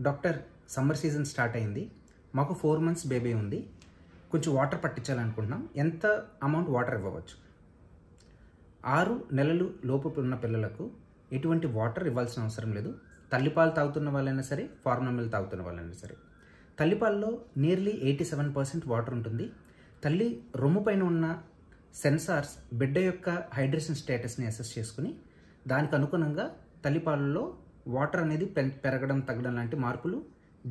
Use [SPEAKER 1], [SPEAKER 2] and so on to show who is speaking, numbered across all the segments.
[SPEAKER 1] Doctor summer season start అయింది. మాకు four months baby ఉంది. కొంచెం వాటర్ పట్టించాలనుకుంటున్నాం. ఎంత అమౌంట్ వాటర్ ఇవ్వవచ్చు? ఆరు నెలలు లోపు ఉన్న పిల్లలకు ఎటువంటి వాటర్ ఇవ్వాల్సిన అవసరం లేదు. తల్లిపాలు తాగుతున్న వాళ్ళైనా సరే ఫార్మల్ మిల్క్ తాగుతున్న వాళ్ళైనా సరే. తల్లిపాల్లో nearly eighty seven percent water ఉంటుంది. తల్లి రొమ్ము పైన ఉన్న సెన్సార్స్ బిడ్డ యొక్క హైడ్రేషన్ స్టేటస్ని అసెస్ చేసుకుని దానికి అనుగుణంగా తల్లిపాలలో వాటర్ అనేది పెరగడం తగ్గడం లాంటి మార్పులు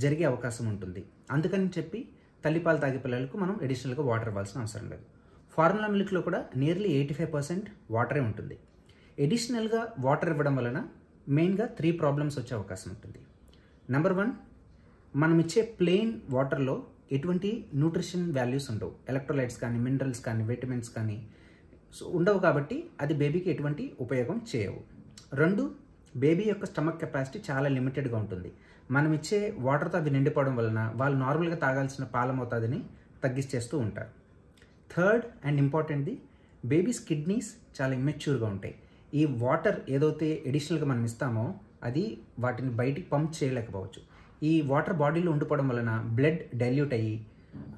[SPEAKER 1] జరిగే అవకాశం ఉంటుంది. అందుకని చెప్పి తల్లిపాలు తాగే పిల్లలకు మనం అడిషనల్గా వాటర్ ఇవ్వాల్సిన అవసరం లేదు. ఫార్ములా మిల్క్లో కూడా నియర్లీ ఎయిటీ ఫైవ్ పర్సెంట్ వాటరే ఉంటుంది. ఎడిషనల్గా వాటర్ ఇవ్వడం వలన మెయిన్గా త్రీ ప్రాబ్లమ్స్ వచ్చే అవకాశం ఉంటుంది. నెంబర్ వన్ మనం ఇచ్చే ప్లెయిన్ వాటర్లో ఎటువంటి న్యూట్రిషన్ వాల్యూస్ ఉండవు. ఎలక్ట్రోలైట్స్ కానీ మినరల్స్ కానీ విటమిన్స్ కానీ సో ఉండవు కాబట్టి అది బేబీకి ఎటువంటి ఉపయోగం చేయవు. రెండు బేబీ యొక్క స్టమక్ కెపాసిటీ చాలా లిమిటెడ్గా ఉంటుంది. మనం ఇచ్చే వాటర్తో అవి నిండిపోవడం వలన వాళ్ళు నార్మల్గా తాగాల్సిన పాల మోతాదుని తగ్గించేస్తూ ఉంటారు. థర్డ్ అండ్ ఇంపార్టెంట్ది బేబీస్ కిడ్నీస్ చాలా ఇమ్మెచ్యూర్గా ఉంటాయి. ఈ వాటర్ ఏదైతే ఎడిషనల్గా మనం ఇస్తామో అది వాటిని బయటికి పంప్ చేయలేకపోవచ్చు. ఈ వాటర్ బాడీలో ఉండిపోవడం వలన బ్లడ్ డైల్యూట్ అయ్యి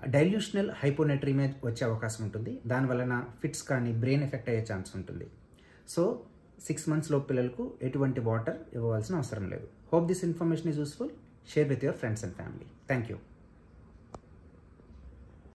[SPEAKER 1] డైల్యూషనల్ హైపోనెట్రీమే వచ్చే అవకాశం ఉంటుంది. దాని వలన ఫిట్స్ కానీ బ్రెయిన్ ఎఫెక్ట్ అయ్యే ఛాన్స్ ఉంటుంది. సో సిక్స్ మంత్స్లో పిల్లలకు ఎటువంటి వాటర్ ఇవ్వవలసిన అవసరం లేదు. Hope this information is useful share with your friends and family thank you